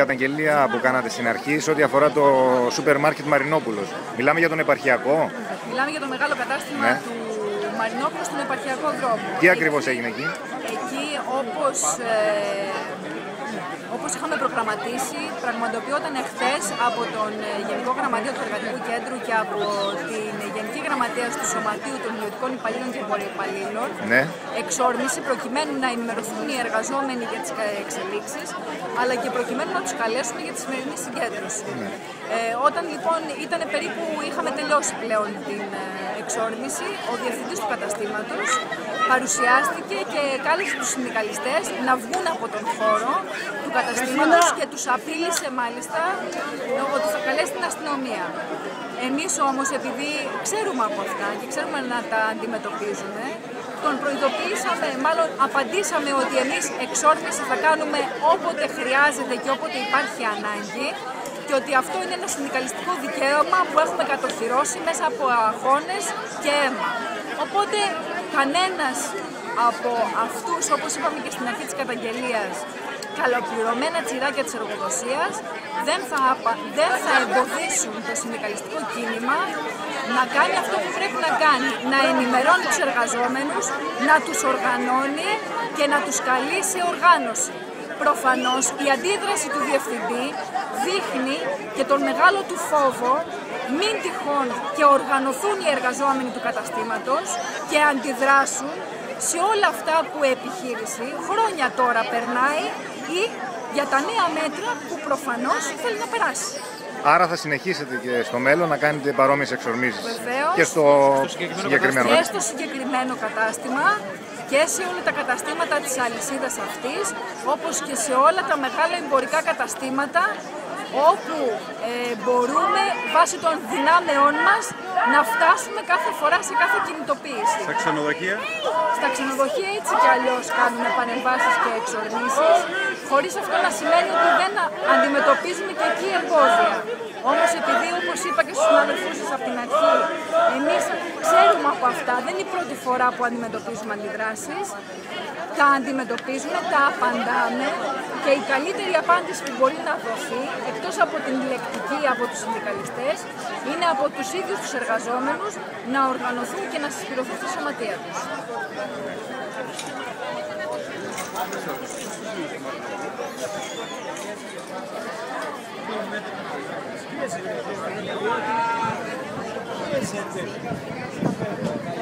καταγγελία που κάνατε στην αρχή σε ό,τι αφορά το σούπερ μάρκετ Μαρινόπουλος. Μιλάμε για τον επαρχιακό; Μιλάμε για το μεγάλο κατάστημα Ναι. του Μαρινόπουλου στον επαρχιακό δρόμο. Τι ακριβώς έγινε εκεί; Εκεί όπως, ε, όπως είχαμε προγραμματίσει, πραγματοποιόταν εχθές από τον ε, Γενικό Γραμματείο του Εργατικού Κέντρου και από την Γενική Γραμματεία του Σωματείου των Ιδιωτικών Υπαλλήλων και Υπαλλήλων Ναι. εξόρμηση προκειμένου να ενημερωθούν οι εργαζόμενοι για τις ε, εξελίξεις αλλά και προκειμένου να τους καλέσουμε για τη σημερινή συγκέντρωση. Ε, όταν λοιπόν ήταν περίπου, είχαμε τελειώσει πλέον την ε, εξόρμηση, ο διευθυντής του καταστήματος παρουσιάστηκε και κάλεσε τους συνδικαλιστές να βγουν από τον χώρο του καταστήματος και τους απείλησε μάλιστα ότι θα καλέσει την αστυνομία. Εμείς όμως επειδή ξέρουμε από αυτά και ξέρουμε να τα αντιμετωπίζουμε, τον προειδοποιήσαμε, μάλλον απαντήσαμε ότι εμείς εξόρμηση θα κάνουμε όποτε χρειάζεται και όποτε υπάρχει ανάγκη και ότι αυτό είναι ένα συνδικαλιστικό δικαίωμα που έχουμε κατοχυρώσει μέσα από αγώνες και αίμα. Οπότε κανένας από αυτούς, όπως είπαμε και στην αρχή της καταγγελίας, καλοπληρωμένα τσιράκια της εργοδοσίας δεν θα, απα- δεν θα εμποδίσουν το συνδικαλιστικό κίνημα να κάνει αυτό που πρέπει να κάνει, να ενημερώνει τους εργαζόμενους, να τους οργανώνει και να τους καλεί σε οργάνωση. Προφανώς η αντίδραση του Διευθυντή δείχνει και τον μεγάλο του φόβο μην τυχόν και οργανωθούν οι εργαζόμενοι του καταστήματος και αντιδράσουν σε όλα αυτά που η επιχείρηση χρόνια τώρα περνάει ή για τα νέα μέτρα που προφανώς θέλει να περάσει. Άρα θα συνεχίσετε και στο μέλλον να κάνετε παρόμοιες εξορμήσεις. Βεβαίως. Και στο, συγκεκριμένο. Και στο συγκεκριμένο κατάστημα και σε όλα τα καταστήματα της αλυσίδας αυτής, όπως και σε όλα τα μεγάλα εμπορικά καταστήματα όπου ε, μπορούμε βάσει των δυνάμεών μας να φτάσουμε κάθε φορά σε κάθε κινητοποίηση. Στα ξενοδοχεία; Στα ξενοδοχεία έτσι κι αλλιώς κάνουμε παρεμβάσεις και εξορμήσεις, χωρίς αυτό να σημαίνει ότι δεν αντιμετωπίζουμε και εκεί εμπόδια. Όμως επειδή όπως είπα και στους συναδελφούς σας από την αρχή, εμείς ξέρουμε από αυτά, δεν είναι η πρώτη φορά που αντιμετωπίζουμε αντιδράσεις, τα αντιμετωπίζουμε, τα απαντάμε και η καλύτερη απάντηση που μπορεί να δοθεί, εκτός από την λεκτική από τους συνδικαλιστές, είναι από τους ίδιους τους εργαζόμενους να οργανωθούν και να συσπηρωθούν στη σωματεία τους. Yes,